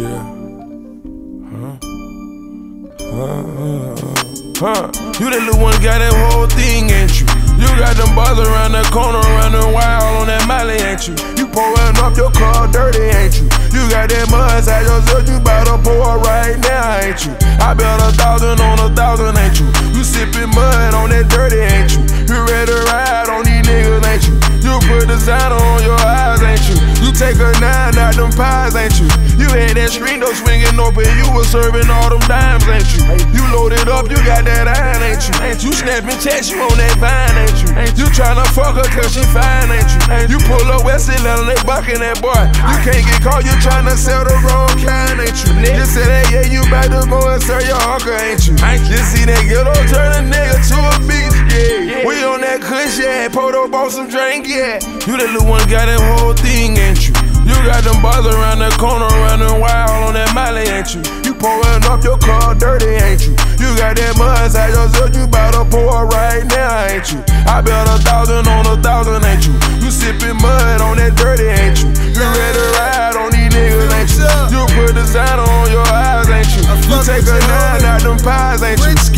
Yeah. Huh? Huh? Huh? You that little one got that whole thing, ain't you? You got them bars around the corner, running wild on that molly, ain't you? You pouring up your car dirty, ain't you? You got that mud inside your shirt, you bout to pour right now, ain't you? I bet a thousand on a thousand, ain't you? You sipping mud on that dirty, ain't you? You ready to that screen door swinging open, you was serving all them dimes, ain't you? You loaded up, you got that iron, ain't you? Ain't you snapping checks, you on that vine, ain't you? Ain't you tryna fuck her cause she fine, ain't you? Ain't you pull up West Atlanta, they bucking that boy. You can't get caught, you tryna sell the wrong kind, ain't you? Just say that, yeah, you about to go and serve your uncle, ain't you? You see that ghetto turn a nigga to a beast, yeah. We on that kush, yeah, Pluto bought some drink, yeah. You that little one got that whole thing, ain't you? You pouring up your car dirty, ain't you? You got that mud inside your shirt, you bout to pour right now, ain't you? I bet a thousand on a thousand, ain't you? You sipping mud on that dirty, ain't you? You ready to ride on these niggas, ain't you? You put designer on your eyes, ain't you? You take a nine out them pies, ain't you? Rich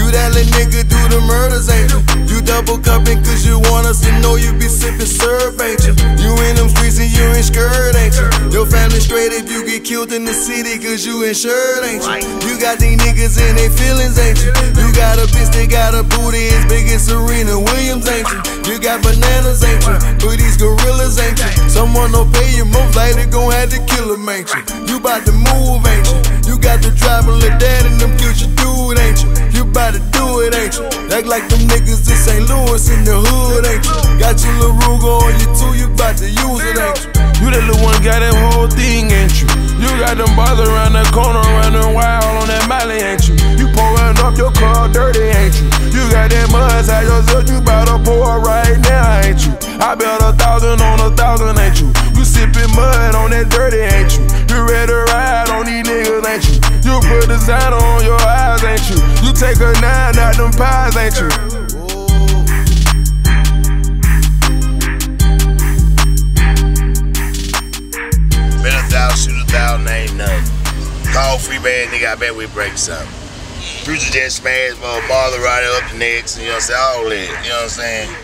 you that little nigga do the murders, ain't you? You double cupping cause you want us to know you be sipping syrup, ain't you? You in them streets and you ain't skirt, ain't you? Your family straight if you get killed in the city cause you insured, ain't you? You got these niggas in their feelings, ain't you? You got a bitch that got a booty as big as Serena Williams, ain't you? You got bananas, ain't you? But these gorillas, ain't you? Someone don't pay you, most likely gon' have to kill them, ain't you? You bout to move, ain't you? You got the driver, little dad, and them future dude, ain't you? You bout to do it, ain't you? Act like them niggas in St. Louis in the hood, ain't you? Got your little Ruger on you too, you bout to use it, ain't you? You that little one got that whole thing, you? Got them bars around the corner running wild on that molly, ain't you? You pouring up your car dirty, ain't you? You got that mud inside your shirt, you to pour right now, ain't you? I bet a thousand on a thousand, ain't you? You sipping mud on that dirty, ain't you? You ready to ride on these niggas, ain't you? You put designer on your eyes, ain't you? You take a nine out them pies, ain't you? Free band, nigga, I bet we break something. Future just smashed, Marlon right up the next, you know what I'm saying? All that, you know what I'm saying?